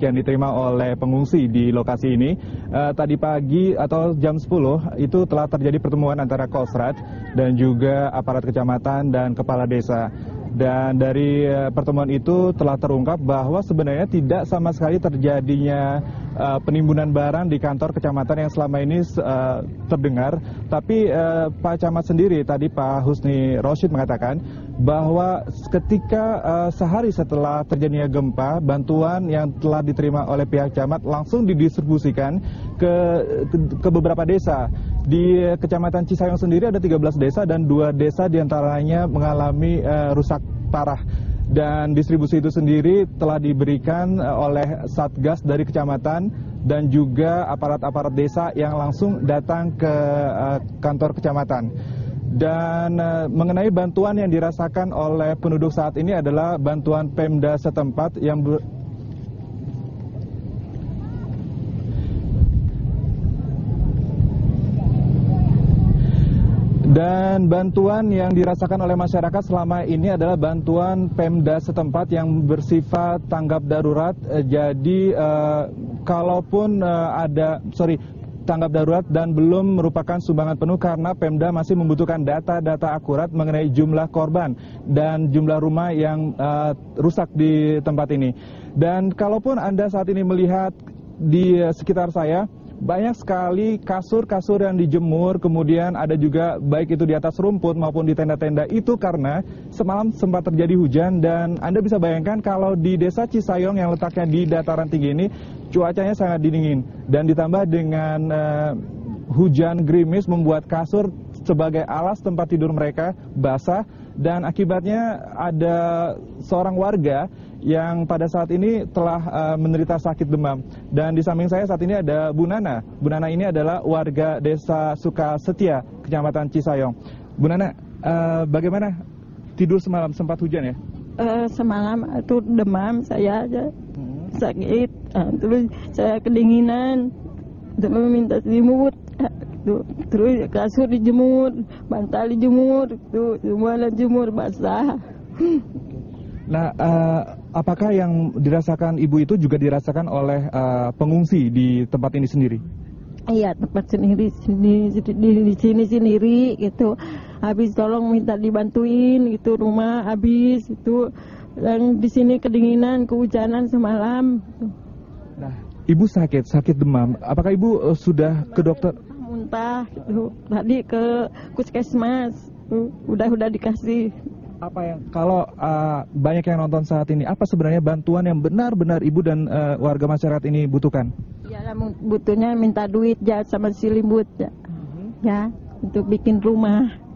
yang diterima oleh pengungsi di lokasi ini. Uh, tadi pagi atau jam 10 itu telah terjadi pertemuan antara Kosrat dan juga aparat kecamatan dan kepala desa. Dan dari uh, pertemuan itu telah terungkap bahwa sebenarnya tidak sama sekali terjadinya uh, penimbunan barang di kantor kecamatan yang selama ini uh, terdengar. Tapi uh, Pak Camat sendiri tadi Pak Husni Roshid mengatakan bahwa ketika uh, sehari setelah terjadinya gempa, bantuan yang telah diterima oleh pihak camat langsung didistribusikan ke, ke, ke beberapa desa. Di Kecamatan Cisayong sendiri ada 13 desa dan dua desa di antaranya mengalami uh, rusak parah. Dan distribusi itu sendiri telah diberikan oleh Satgas dari kecamatan dan juga aparat-aparat desa yang langsung datang ke uh, kantor kecamatan. Dan uh, mengenai bantuan yang dirasakan oleh penduduk saat ini adalah bantuan Pemda setempat yang Dan bantuan yang dirasakan oleh masyarakat selama ini adalah bantuan Pemda setempat yang bersifat tanggap darurat. Eh, jadi uh, kalaupun uh, ada, sorry, tanggap darurat dan belum merupakan sumbangan penuh karena Pemda masih membutuhkan data-data akurat mengenai jumlah korban dan jumlah rumah yang uh, rusak di tempat ini. Dan kalaupun Anda saat ini melihat di sekitar saya, banyak sekali kasur-kasur yang dijemur, kemudian ada juga baik itu di atas rumput maupun di tenda-tenda. Itu karena semalam sempat terjadi hujan dan Anda bisa bayangkan kalau di desa Cisayong yang letaknya di dataran tinggi ini cuacanya sangat dingin. Dan ditambah dengan uh, hujan gerimis membuat kasur sebagai alas tempat tidur mereka basah. Dan akibatnya ada seorang warga yang pada saat ini telah uh, menderita sakit demam. Dan di samping saya saat ini ada Bu Nana. Bu Nana ini adalah warga desa Sukasetia, Kecamatan Cisayong. Bu Nana, uh, bagaimana tidur semalam sempat hujan ya? Uh, semalam itu demam saya aja hmm. sakit, uh, terus saya kedinginan, terus minta selimut, tuh, terus kasur dijemur, bantal dijemur, tuh semua jemur basah. Nah, uh, apakah yang dirasakan ibu itu juga dirasakan oleh uh, pengungsi di tempat ini sendiri? Iya, tempat sendiri, sendiri di, di sini sendiri gitu. Habis tolong minta dibantuin gitu rumah habis itu dan di sini kedinginan, kehujanan semalam. Nah, ibu sakit, sakit demam. Apakah ibu uh, sudah ke dokter? Muntah gitu. Tadi ke puskesmas. Udah udah dikasih apa yang kalau uh, banyak yang nonton saat ini apa sebenarnya bantuan yang benar-benar ibu dan uh, warga masyarakat ini butuhkan? Ya butuhnya minta duit ya sama si limbut ya, uh -huh. ya untuk bikin rumah.